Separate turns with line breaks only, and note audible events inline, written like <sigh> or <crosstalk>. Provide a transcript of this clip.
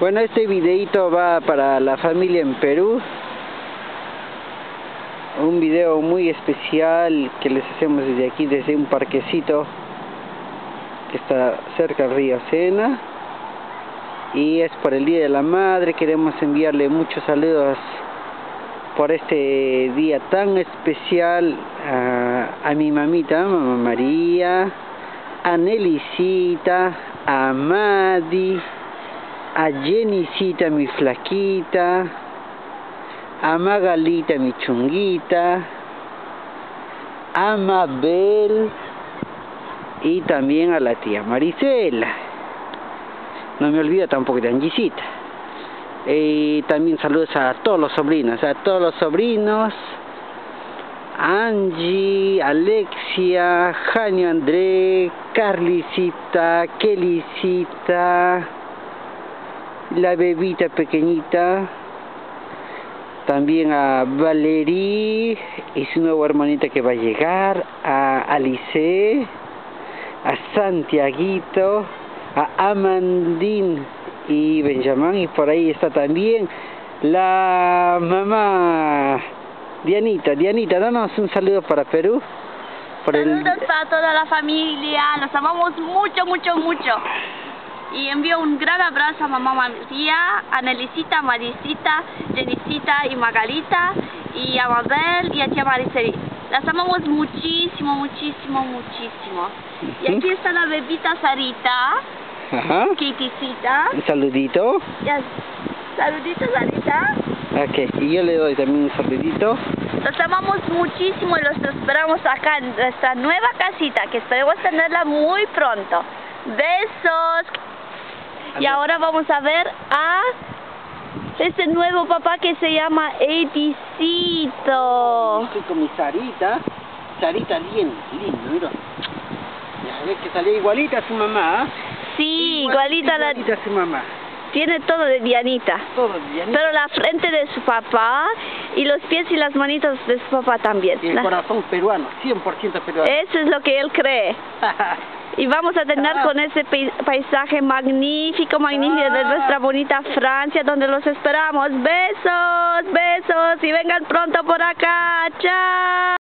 Bueno, este videito va para la familia en Perú. Un video muy especial que les hacemos desde aquí, desde un parquecito que está cerca del río Sena. Y es por el Día de la Madre, queremos enviarle muchos saludos por este día tan especial a, a mi mamita, mamá María, a Nelicita, a Madi, a Jenicita mi flaquita, a Magalita mi chunguita, a Mabel y también a la tía Marisela. No me olvida tampoco de Angisita. Y también saludos a todos los sobrinos, a todos los sobrinos, Angie, Alexia, Janio André, Carlicita, Kelicita, la bebita pequeñita, también a Valerie y su nueva hermanita que va a llegar, a Alice, a Santiaguito, a Amandine y Benjamín y por ahí está también la mamá Dianita. Dianita, danos un saludo para Perú.
Por Saludos el... para toda la familia, los amamos mucho, mucho, mucho. Y envío un gran abrazo a mamá María, a Nelicita, Maricita, Jenicita y Margarita, y a Mabel y a tía Mariceli. Las amamos muchísimo, muchísimo, muchísimo. Y aquí está la bebita Sarita.
Ajá.
Kittycita.
Un saludito.
Ya. Saludito, Sarita.
Ok, y yo le doy también un saludito.
Los amamos muchísimo y los esperamos acá en nuestra nueva casita, que esperemos tenerla muy pronto. Besos. Y ahora vamos a ver a este nuevo papá que se llama Edicito.
Estoy con mi Sarita. Sarita bien, lindo, mira. Ya ves que salió igualita a su mamá.
Sí, igualita,
igualita
la...
a su mamá.
Tiene todo de Dianita.
Todo de Dianita.
Pero la frente de su papá y los pies y las manitas de su papá también.
Y el
la...
corazón peruano, 100% peruano.
Eso es lo que él cree. <laughs> y vamos a tener con ese paisaje magnífico, magnífico de nuestra bonita Francia, donde los esperamos. Besos, besos y vengan pronto por acá. Chao.